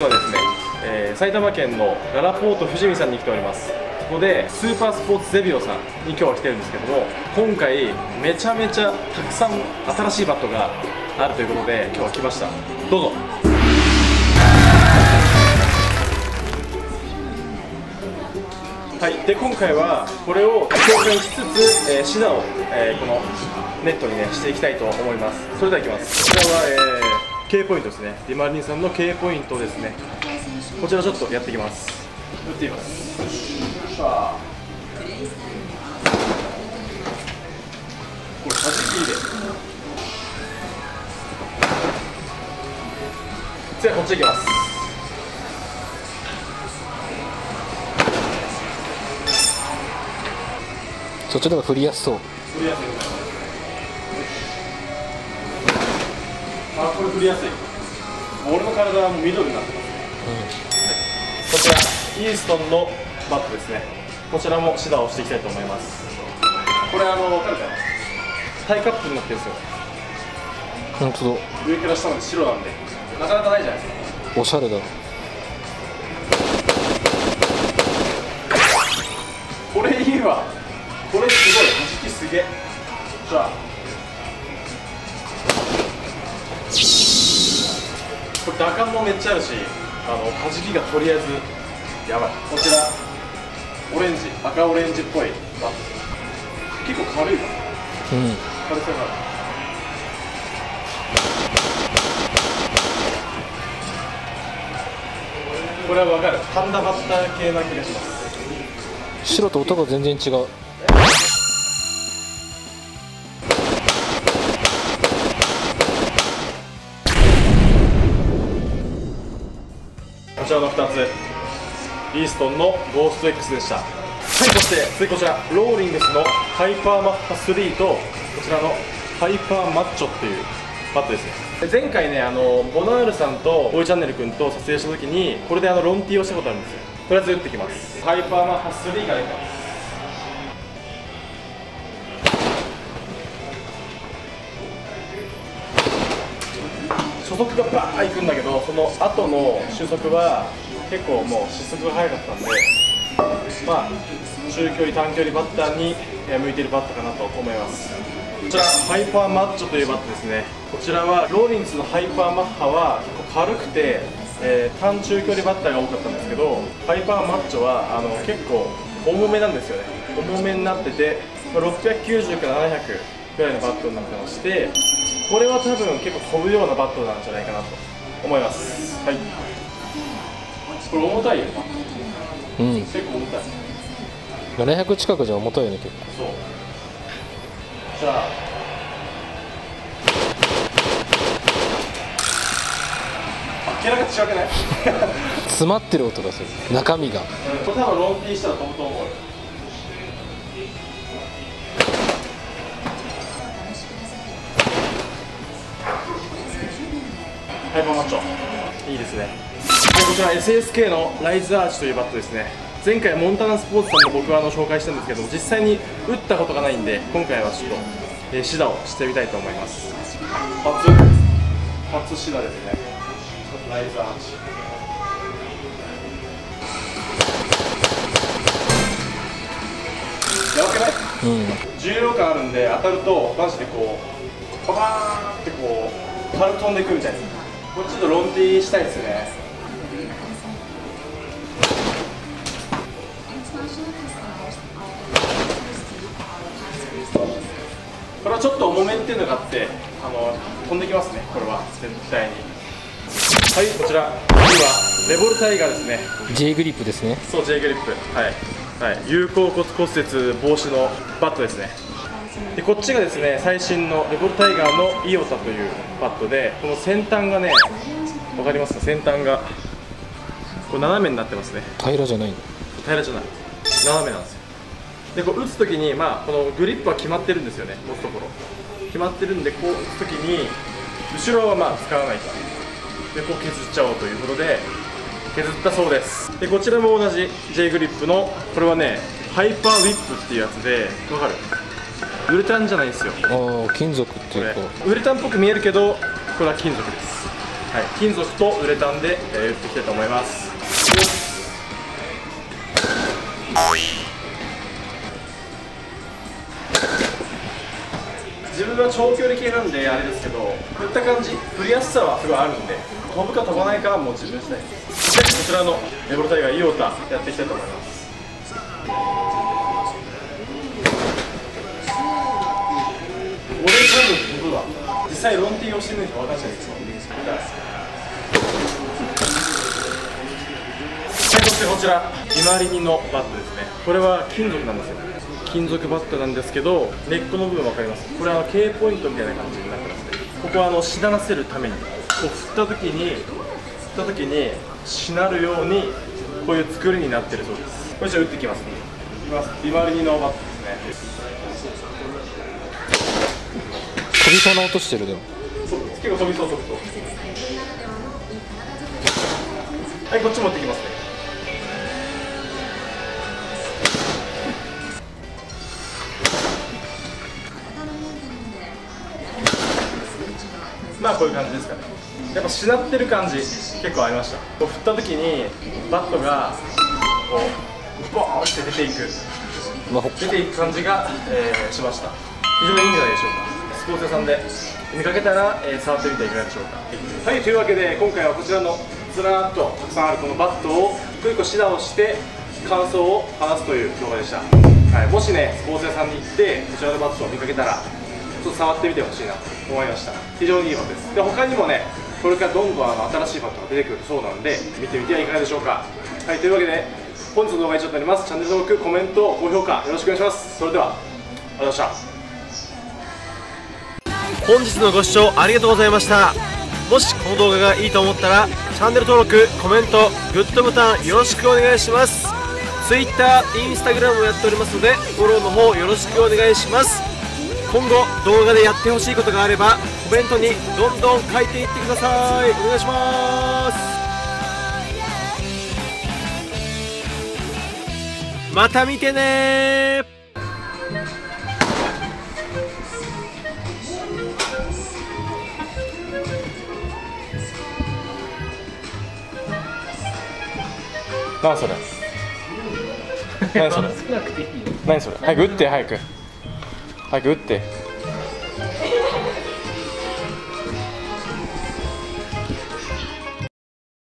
今ですね、えー埼玉県のララポート富士見さんに来ております。ここでスーパースポーツゼビオさんに今日は来てるんですけども今回めちゃめちゃたくさん新しいバットがあるということで今日は来ました。どうぞ。はい、で今回はこれを紹介しつつ、えー、シダを、えーこのネットにねしていきたいと思います。それではいきます。こちらは、えー K ポイントですね。ディマリンさんの K ポイントですね。こちらちょっとやっていきます。打ってみます。これ弾きで。次はこっちいきます。そっちの方が振りやすそう。振りやすいあこれ振りやすい。俺の体はもう緑になってます。こちらイーストンのバットですね。こちらもシダをしていきたいと思います。これあの分かるかな？タイカップになってるんですよ。本当だ。上から下まで白なんで。なかなかないじゃないですか。おしゃれだ。これいいわ。これすごい。弾きすげ。えじゃあ打感もめっちゃあるしあの弾きがとりあえずやばい。こちらオレンジ赤オレンジっぽい。バット結構軽いわうん。軽さがある。これはわかる。ハンダバッター系な気がします。白と音が全然違うちらの2つ。イーストンのゴースト X でした。はいそして次こちらローリングスのハイパーマッハ3とこちらのハイパーマッチョっていうバットですね。で前回ねあのボナールさんとボイチャンネル君と撮影した時にこれであのロンティーをしたことあるんですよ。とりあえず打ってきます。ハイパーマッハ3からいきます初速がバーンいくんだけどその後の終速は結構もう失速が速かったんでまあ中距離短距離バッターに向いてるバットかなと思います。こちらハイパーマッチョというバットですね。こちらはローリングスのハイパーマッハは結構軽くて、えー短中距離バッターが多かったんですけどハイパーマッチョはあの結構重めなんですよね。重めになってて690から700ぐらいのバットになってましてこれは多分結構飛ぶようなバットなんじゃないかなと思います。はい。これ重たいようん。結構重たい。700近くじゃ重たいよね結構。そう。じゃあ。明ら違くない？詰まってる音がする。中身が。これ多分ロンティーしたら飛ぶと思うよハイパーマッチョいいですね。でこちら SSK のライズアーチというバットですね。前回モンタナスポーツさんで僕はあの紹介したんですけど実際に打ったことがないんで今回はちょっと、えー、シダをしてみたいと思います。初初シダですね。ライズアーチ。やばくない？うん重量感あるんで当たるとマジでこうババーンってこう軽く飛んでいくみたいな。これちょっとロンティーしたいですね。これはちょっと重めっていうのがあってあの飛んできますね。これは絶対に。はいこちら。次はレボルタイガーですね。J グリップですね。そう J グリップ。はい、はい、有効骨骨折防止のバットですねでこっちがですね最新のレボルタイガーのイオタというバットでこの先端がねわかりますか？先端がこれ斜めになってますね。平らじゃないの？平らじゃない。斜めなんですよ。でこう打つ時にまあこのグリップは決まってるんですよね持つところ。決まってるんでこう打つ時に後ろはまあ使わないでこう削っちゃおうということで削ったそうです。でこちらも同じ J グリップのこれはねハイパーウィップっていうやつでわかる？ウレタンじゃないんですよ。ああ金属っていうか。ウレタンっぽく見えるけどこれは金属です。はい、金属とウレタンで、えー打っていきたいと思います。自分は長距離系なんであれですけど振った感じ振りやすさはすごいあるんで飛ぶか飛ばないかはもう自分次第です。でこちらのレボルタイガーイオータやっていきたいと思います際ロンティーをしてみると分かんないですよはいそしてこちらビマリニのバットですね。これは金属なんですよ。金属バットなんですけど根っこの部分分かります？これはあの K ポイントみたいな感じになってますね。ここはあのしならせるためにこう振った時に振った時にしなるようにこういう作りになってるそうです。これじゃあ打っていきます。ねいきます。ビマリニのバットですね飛びそうな音してるでもそう結構飛びそう速度はいこっち持ってきますねまあこういう感じですかねやっぱしなってる感じ結構ありましたこう振った時にバットがこうボーンって出ていくまあ、出ていく感じが、えーしました。非常にいいんじゃないでしょうか。ポーツ屋さんで見かけたら、えー触ってみてはいかがでしょうか。はいというわけで今回はこちらのずらーっとたくさんあるこのバットを一個一個指導をして感想を話すという動画でした、はい、もしねスポーツ屋さんに行ってこちらのバットを見かけたらちょっと触ってみてほしいなと思いました。非常にいいバットです。で他にもねこれからどんどんあの新しいバットが出てくるそうなので見てみてはいかがでしょうか。はいというわけで本日の動画は以上となります。チャンネル登録コメント高評価よろしくお願いします。それではありがとうございました。本日のご視聴ありがとうございました。もしこの動画がいいと思ったらチャンネル登録コメントグッドボタンよろしくお願いします。Twitter、Instagram もやっておりますのでフォローの方よろしくお願いします。今後動画でやってほしいことがあればコメントにどんどん書いていってください。お願いします。また見てね何それ？何それ？何それ？早く打って早く。早く打って